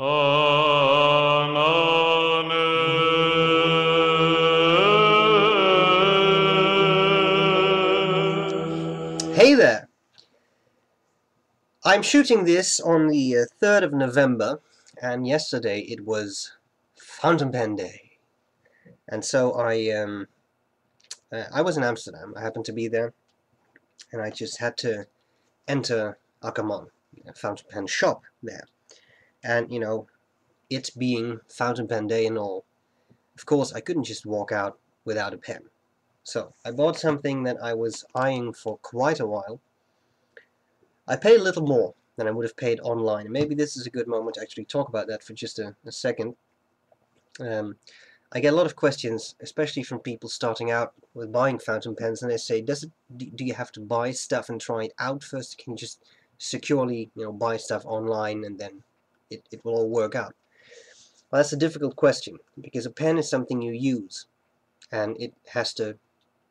Hey there! I'm shooting this on the uh, 3rd of November, and yesterday it was Fountain Pen Day. And so I, um, uh, I was in Amsterdam, I happened to be there, and I just had to enter Akkerman, a fountain pen shop there. And, you know, it being Fountain Pen Day and all, of course I couldn't just walk out without a pen. So I bought something that I was eyeing for quite a while. I paid a little more than I would have paid online. Maybe this is a good moment to actually talk about that for just a, a second. Um, I get a lot of questions, especially from people starting out with buying fountain pens, and they say, "Does it? Do you have to buy stuff and try it out first? Can you just securely, you know, buy stuff online and then it, it will all work out?" Well, that's a difficult question because a pen is something you use, and it has to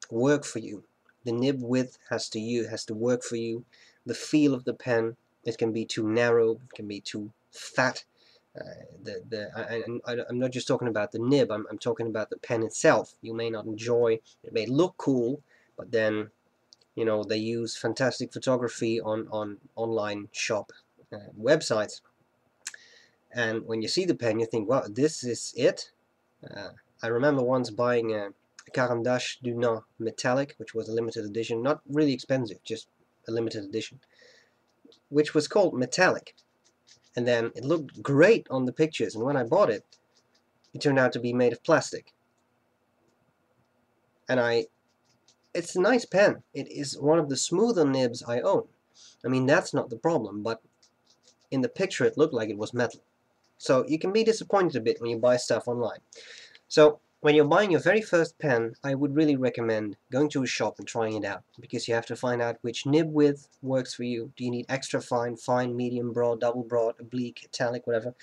work for you. The nib width has to you has to work for you. The feel of the pen, it can be too narrow, it can be too fat. Uh, the the I, I, I'm not just talking about the nib. I'm I'm talking about the pen itself. You may not enjoy. It may look cool, but then, you know, they use fantastic photography on on online shop uh, websites. And when you see the pen, you think, "Wow, this is it." Uh, I remember once buying a Caran d'Ache Dunant Metallic, which was a limited edition, not really expensive, just a limited edition, which was called Metallic. And then it looked great on the pictures, and when I bought it, it turned out to be made of plastic. And I, it's a nice pen. It is one of the smoother nibs I own. I mean, that's not the problem, but in the picture it looked like it was metal. So you can be disappointed a bit when you buy stuff online. So when you're buying your very first pen, I would really recommend going to a shop and trying it out because you have to find out which nib width works for you. Do you need extra fine, fine, medium, broad, double broad, oblique, italic, whatever.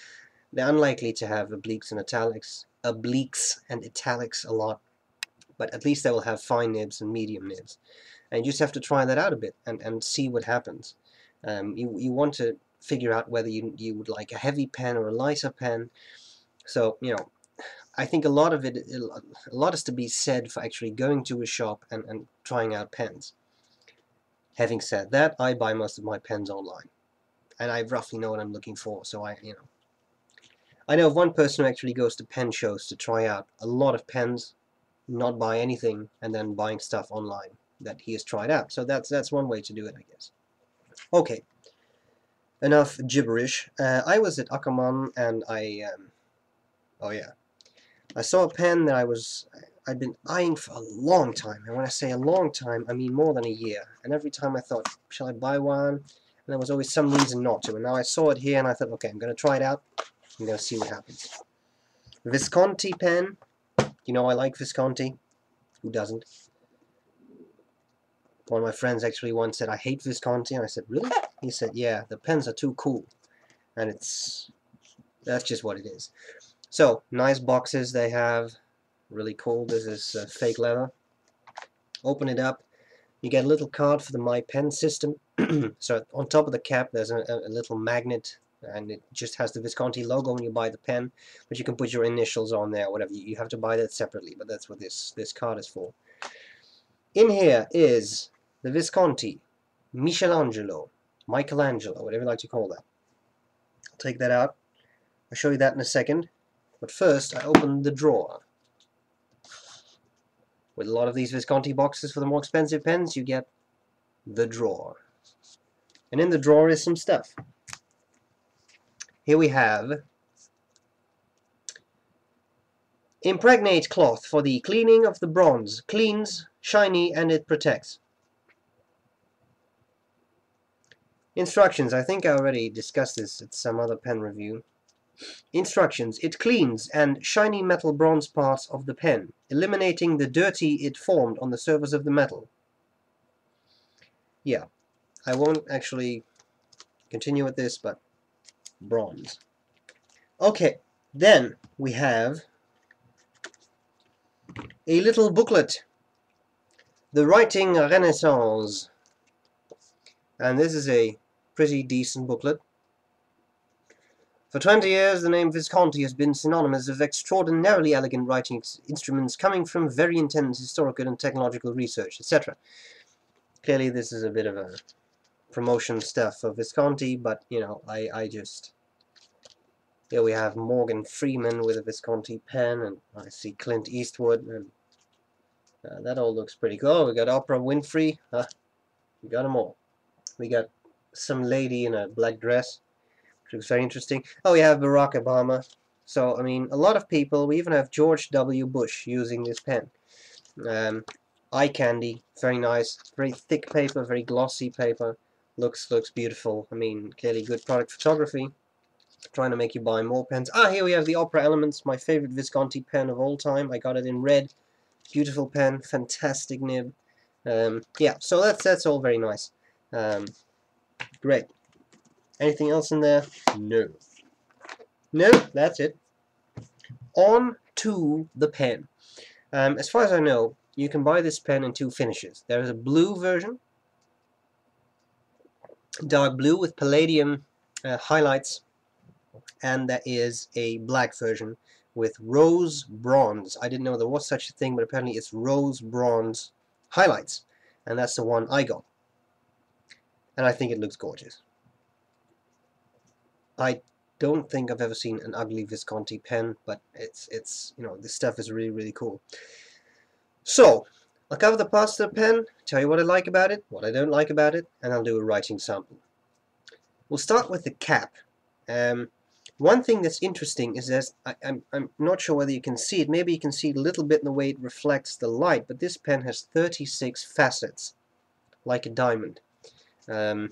They're unlikely to have obliques and italics, obliques and italics a lot, but at least they will have fine nibs and medium nibs. And you just have to try that out a bit and, and see what happens. Um, you, you want to figure out whether you, you would like a heavy pen or a lighter pen. So, you know, I think a lot of it, a lot is to be said for actually going to a shop and, and trying out pens. Having said that, I buy most of my pens online. And I roughly know what I'm looking for, so I, you know. I know of one person who actually goes to pen shows to try out a lot of pens, not buy anything, and then buying stuff online that he has tried out. So that's that's one way to do it, I guess. Okay, enough gibberish. Uh, I was at Akkerman and I, um, oh yeah, I saw a pen that I was I'd been eyeing for a long time, and when I say a long time, I mean more than a year. And every time I thought, shall I buy one? And there was always some reason not to. And now I saw it here, and I thought, okay, I'm going to try it out. I'm going to see what happens. Visconti pen. You know I like Visconti. Who doesn't? One of my friends actually once said, I hate Visconti. And I said, really? He said, yeah, the pens are too cool. And it's... That's just what it is. So, nice boxes they have. Really cool. This is uh, fake leather. Open it up. You get a little card for the My Pen system. so on top of the cap there's a, a, little magnet and it just has the Visconti logo when you buy the pen but you can put your initials on there whatever you have to buy that separately but that's what this this card is for in here is the Visconti Michelangelo Michelangelo whatever you like to call that I'll take that out I'll show you that in a second but first, I open the drawer. With a lot of these Visconti boxes for the more expensive pens, you get the drawer. And in the drawer is some stuff. Here we have Impregnate cloth for the cleaning of the bronze. Cleans, shiny, and it protects. Instructions. I think I already discussed this at some other pen review. Instructions. It cleans and shiny metal bronze parts of the pen, eliminating the dirty it formed on the surface of the metal. Yeah, I won't actually continue with this, but bronze. Okay, then we have a little booklet, The Writing Renaissance. And this is a pretty decent booklet. For 20 years, the name Visconti has been synonymous with extraordinarily elegant writing instruments coming from very intense historical and technological research, etc. Clearly, this is a bit of a promotion stuff for Visconti, but, you know, I, I just... Here we have Morgan Freeman with a Visconti pen, and I see Clint Eastwood, and uh, that all looks pretty cool. We got Oprah Winfrey. Huh? We got them all. We got some lady in a black dress, which looks very interesting. Oh, we have Barack Obama. So, I mean, a lot of people, we even have George W. Bush using this pen. Um, eye candy, very nice, very thick paper, very glossy paper. Looks looks beautiful. I mean, clearly good product photography. Trying to make you buy more pens. Ah, here we have the Opera Elements, my favorite Visconti pen of all time. I got it in red. Beautiful pen, fantastic nib. Um, yeah, so that's that's all very nice. Um, great. Anything else in there? No. No, that's it. On to the pen. Um, as far as I know, you can buy this pen in two finishes. There is a blue version, dark blue with palladium uh, highlights, and there is a black version with rose bronze. I didn't know there was such a thing, but apparently it's rose bronze highlights. And that's the one I got. And I think it looks gorgeous. I don't think I've ever seen an ugly Visconti pen, but it's, it's you know, this stuff is really, really cool. So, I'll cover the the pen, tell you what I like about it, what I don't like about it, and I'll do a writing sample. We'll start with the cap. Um, one thing that's interesting is that I, I'm, I'm not sure whether you can see it. Maybe you can see a little bit in the way it reflects the light, but this pen has 36 facets, like a diamond. Um,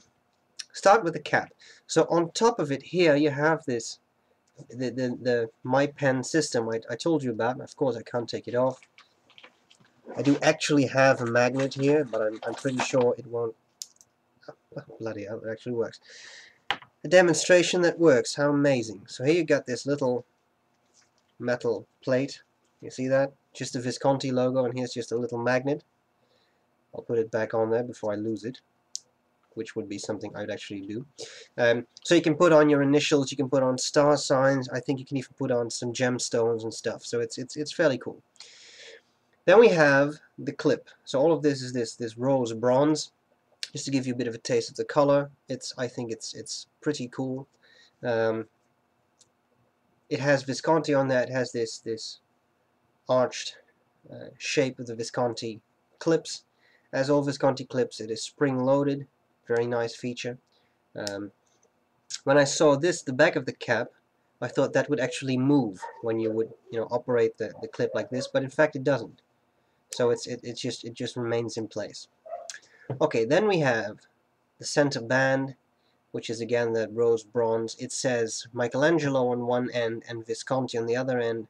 start with the cap. So on top of it here you have this, the, the, the My Pen system I, I told you about. Of course I can't take it off. I do actually have a magnet here, but I'm, I'm pretty sure it won't... Oh, bloody hell, it actually works a demonstration that works. How amazing. So here you got this little metal plate. You see that? Just a Visconti logo and here's just a little magnet. I'll put it back on there before I lose it which would be something I'd actually do. Um, so you can put on your initials, you can put on star signs, I think you can even put on some gemstones and stuff, so it's, it's, it's fairly cool. Then we have the clip. So all of this is this, this rose bronze just to give you a bit of a taste of the color. It's I think it's it's pretty cool. Um, it has Visconti on there. It has this this arched uh, shape of the Visconti clips. As all Visconti clips, it is spring-loaded. Very nice feature. Um, when I saw this, the back of the cap, I thought that would actually move when you would, you know, operate the, the clip like this, but in fact it doesn't. So it's it, it just it just remains in place. Okay, then we have the center band, which is again the rose bronze. It says Michelangelo on one end and Visconti on the other end,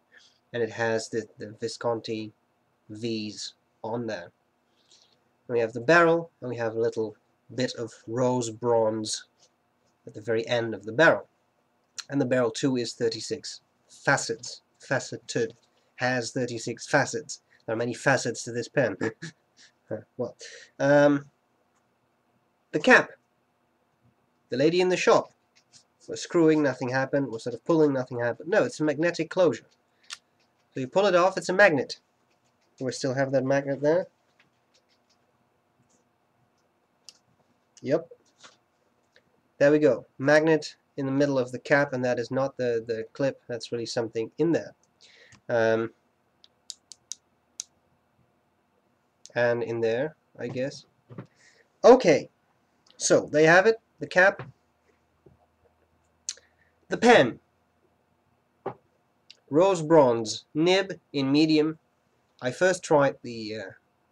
and it has the, the Visconti V's on there. We have the barrel, and we have a little bit of rose bronze at the very end of the barrel. And the barrel too is 36 facets, faceted, has 36 facets. There are many facets to this pen. well, um, the cap. The lady in the shop was screwing, nothing happened, was sort of pulling, nothing happened. No, it's a magnetic closure. So you pull it off, it's a magnet. Do we still have that magnet there? Yep. There we go. Magnet in the middle of the cap, and that is not the, the clip. That's really something in there. Um, and in there, I guess. Okay, so there you have it, the cap. The pen. Rose bronze, nib in medium. I first tried the uh,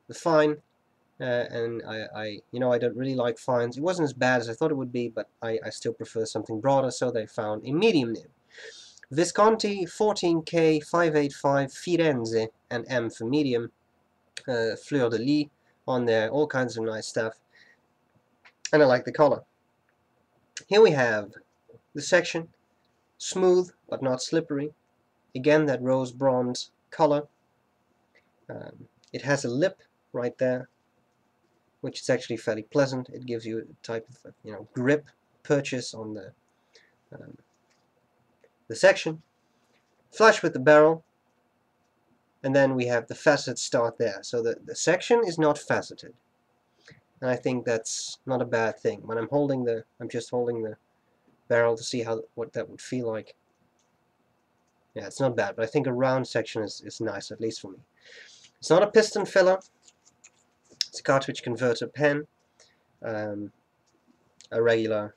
the fine, uh, and I, I, you know, I don't really like fines. It wasn't as bad as I thought it would be, but I, I still prefer something broader, so they found a medium nib. Visconti 14K 585 Firenze and M for medium uh, fleur de lis on there, all kinds of nice stuff. And I like the color. Here we have the section, smooth but not slippery. Again, that rose bronze color. Um, it has a lip right there, which is actually fairly pleasant. It gives you a type of you know grip, purchase on the um, the section, flush with the barrel, and then we have the facet start there. So the, the section is not faceted. And I think that's not a bad thing. When I'm holding the, I'm just holding the barrel to see how what that would feel like. Yeah, it's not bad, but I think a round section is, is nice, at least for me. It's not a piston filler. It's a cartridge converter pen. Um, a regular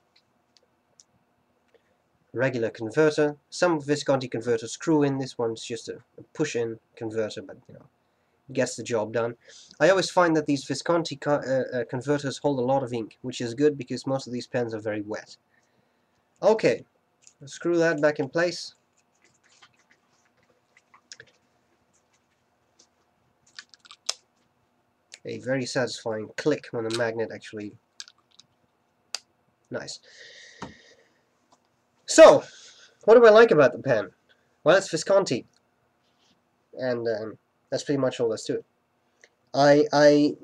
regular converter. Some Visconti converters screw in, this one's just a, a push-in converter, but you know, gets the job done. I always find that these Visconti uh, uh, converters hold a lot of ink, which is good because most of these pens are very wet. Okay, screw that back in place. A very satisfying click when the magnet actually... Nice. So, what do I like about the pen? Well, it's Visconti. And um, that's pretty much all there's to it. I, I,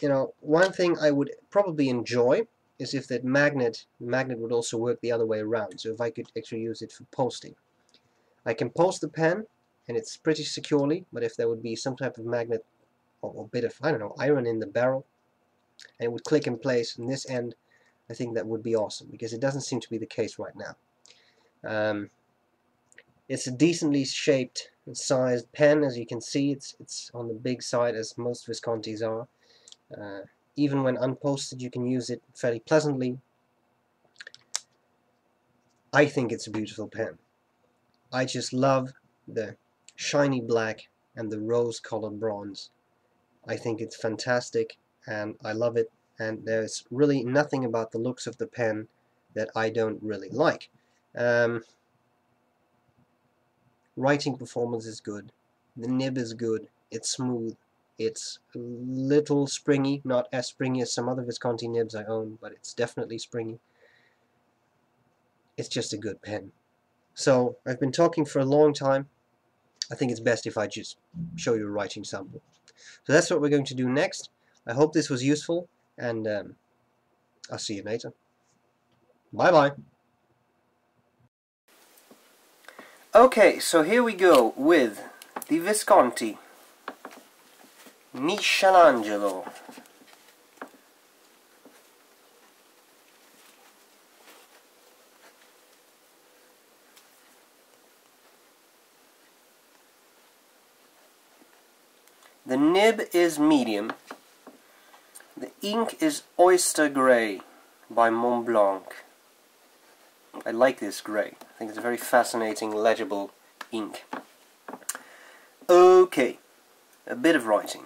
you know, one thing I would probably enjoy is if that magnet, magnet would also work the other way around. So if I could actually use it for posting. I can post the pen, and it's pretty securely, but if there would be some type of magnet or, or bit of, I don't know, iron in the barrel, and it would click in place in this end, I think that would be awesome because it doesn't seem to be the case right now. Um, it's a decently shaped and sized pen as you can see it's it's on the big side as most Viscontis are. Uh, even when unposted you can use it fairly pleasantly. I think it's a beautiful pen. I just love the shiny black and the rose colored bronze. I think it's fantastic and I love it and there's really nothing about the looks of the pen that I don't really like. Um, writing performance is good, the nib is good, it's smooth, it's a little springy, not as springy as some other Visconti nibs I own, but it's definitely springy. It's just a good pen. So I've been talking for a long time. I think it's best if I just show you a writing sample. So that's what we're going to do next. I hope this was useful and um, I'll see you later. Bye bye. Okay, so here we go with the Visconti Michelangelo. The nib is medium the ink is Oyster Grey by Montblanc. I like this grey. I think it's a very fascinating, legible ink. Okay, a bit of writing.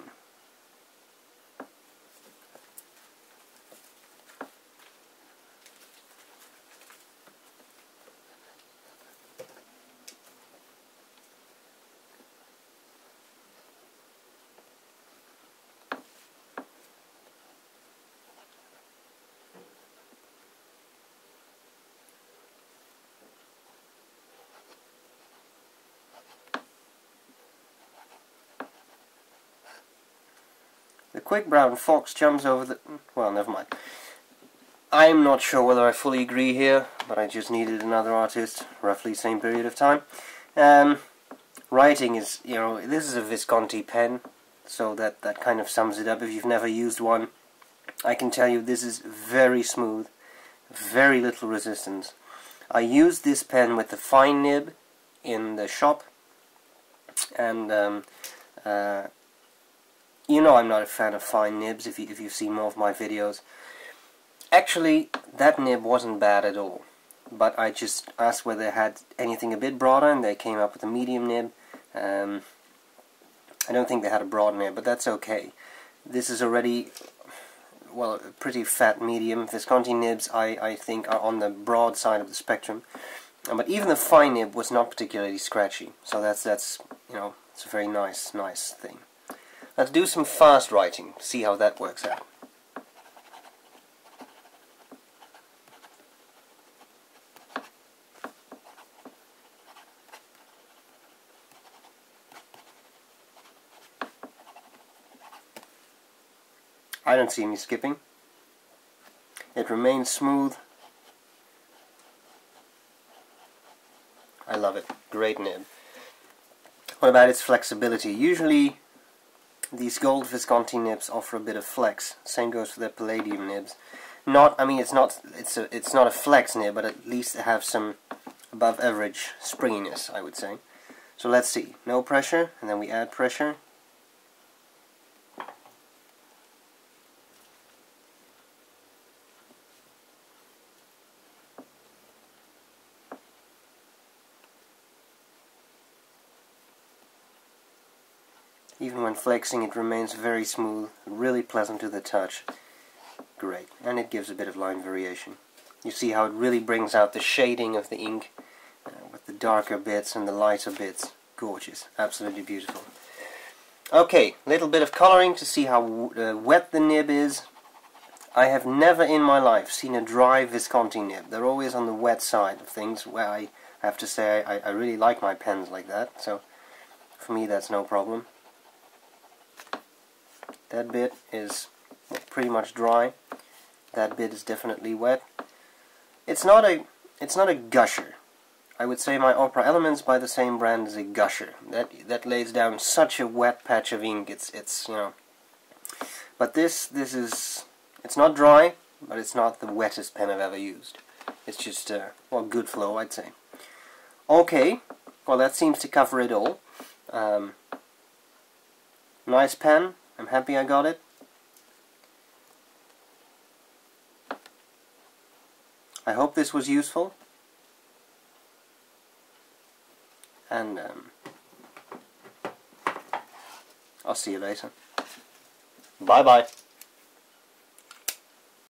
Quick brown fox jumps over the... well, never mind. I'm not sure whether I fully agree here, but I just needed another artist, roughly the same period of time. Um, writing is, you know, this is a Visconti pen, so that, that kind of sums it up if you've never used one. I can tell you this is very smooth, very little resistance. I used this pen with the fine nib in the shop, and um, uh, you know I'm not a fan of fine nibs if, you, if you've seen more of my videos. Actually, that nib wasn't bad at all. But I just asked whether they had anything a bit broader, and they came up with a medium nib. Um, I don't think they had a broad nib, but that's okay. This is already, well, a pretty fat medium. Visconti nibs, I, I think, are on the broad side of the spectrum. But even the fine nib was not particularly scratchy. So that's, that's you know, it's a very nice, nice thing. Let's do some fast writing, see how that works out. I don't see any skipping. It remains smooth. I love it. Great nib. What about its flexibility? Usually these gold Visconti nibs offer a bit of flex. Same goes for their palladium nibs. Not, I mean, it's not, it's a, it's not a flex nib, but at least they have some above average springiness, I would say. So let's see. No pressure, and then we add pressure. Even when flexing it remains very smooth, really pleasant to the touch. Great, and it gives a bit of line variation. You see how it really brings out the shading of the ink uh, with the darker bits and the lighter bits. Gorgeous, absolutely beautiful. Okay, little bit of coloring to see how uh, wet the nib is. I have never in my life seen a dry Visconti nib. They're always on the wet side of things, where I have to say I, I really like my pens like that, so for me that's no problem. That bit is pretty much dry. That bit is definitely wet. It's not a it's not a gusher. I would say my Opera Elements by the same brand is a gusher. That that lays down such a wet patch of ink. It's it's you know. But this this is it's not dry, but it's not the wettest pen I've ever used. It's just uh, well good flow I'd say. Okay, well that seems to cover it all. Um, nice pen, I'm happy I got it. I hope this was useful. And um, I'll see you later. Bye bye.